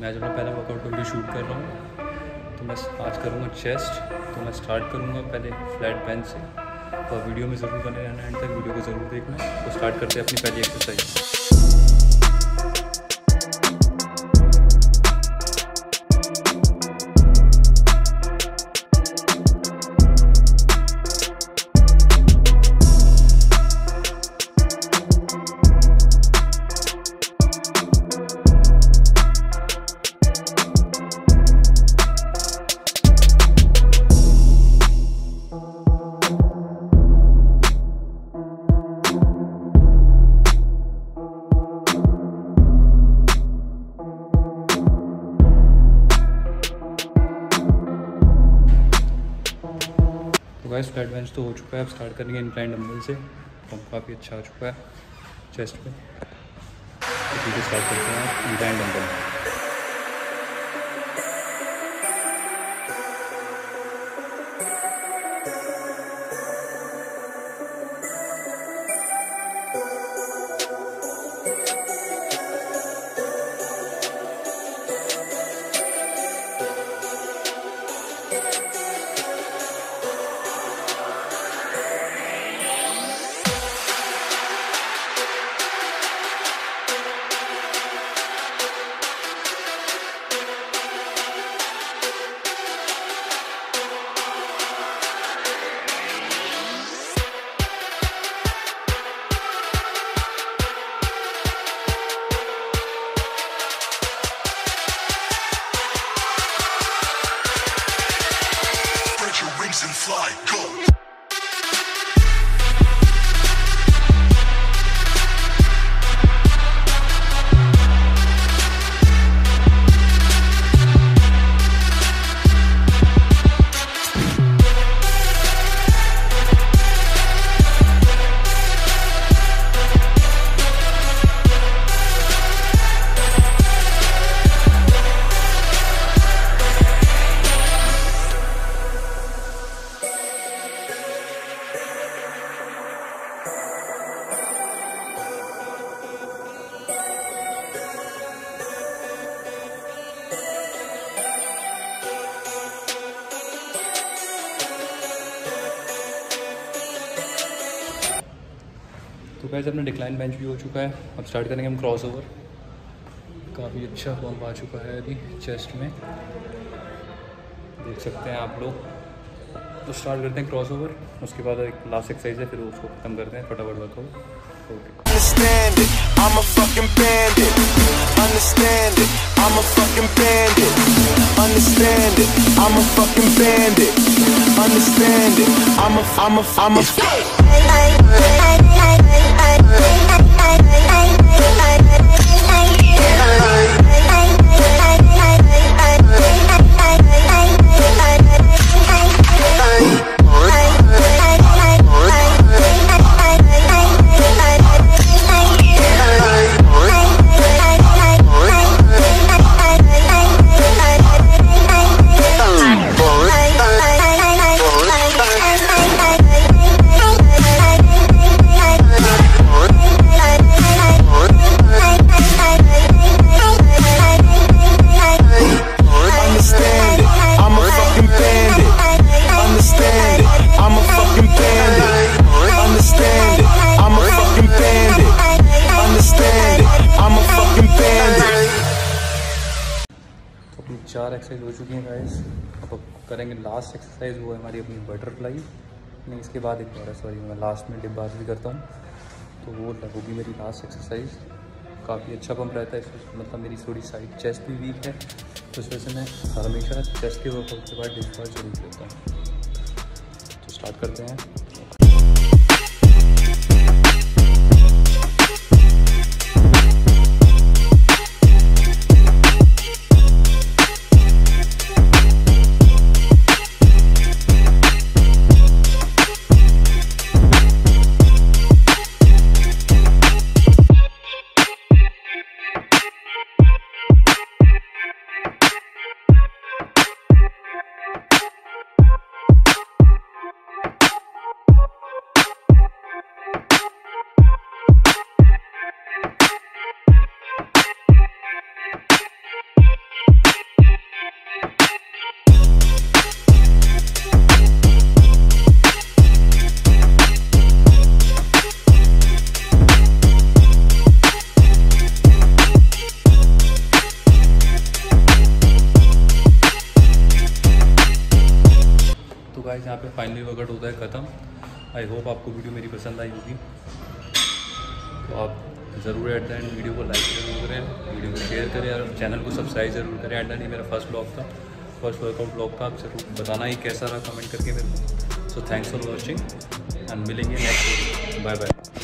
मैं आज अपना पहला वर्कआउट वीडियो शूट कर रहा हूँ तो मैं आज करूँगा चेस्ट तो मैं स्टार्ट करूँगा पहले फ्लैट बेंच से। और वीडियो में ज़रूर बने रहना एंड तक वीडियो को ज़रूर देखना। तो स्टार्ट करते हैं अपनी पहली एक्सरसाइज तो उसका बेंच तो हो चुका है, अब स्टार्ट करेंगे इनक्लाइन डम्बल से पंप काफ़ी अच्छा आ चुका है चेस्ट पे। तो स्टार्ट करते हैं इनक्लाइन डंबल psycho. तो गैस अपना डिक्लाइन बेंच भी हो चुका है। अब स्टार्ट करेंगे हम क्रॉस ओवर काफ़ी अच्छा पंप आ चुका है अभी चेस्ट में। देख सकते हैं आप लोग। तो स्टार्ट करते हैं क्रॉस ओवर उसके बाद एक लास्ट एक्सरसाइज है फिर उसको ख़त्म करते हैं। फटाफट वर्कआउट ओके Understand it, चार एक्सरसाइज हो चुकी हैं गाइस अब करेंगे लास्ट एक्सरसाइज वो है हमारी अपनी बटरफ्लाई नहीं, इसके बाद एक है सॉरी मैं लास्ट में डिब्बाज भी करता हूँ. तो वो होगी मेरी लास्ट एक्सरसाइज काफ़ी अच्छा पंप रहता है मतलब मेरी थोड़ी साइड चेस्ट भी वीक है. तो इस वजह से मैं हमेशा चेस्ट के वर्कआउट के बाद डिब्बाज ज़रूर लेता हूँ. तो स्टार्ट करते हैं. यहाँ पे फाइनली वर्कआउट होता है, ख़त्म। आई होप आपको वीडियो मेरी पसंद आई होगी। तो आप ज़रूर एट द एंड वीडियो को लाइक ज़रूर करें वीडियो को शेयर करें और चैनल को सब्सक्राइब ज़रूर करें। एट द एंड मेरा फ़र्स्ट ब्लॉग था फ़र्स्ट वर्कआउट ब्लॉग था, आप ज़रूर बताना ही कैसा रहा कमेंट करके मेरे को। So thanks for watching and मिलेंगे नेक्स्ट बाय बाय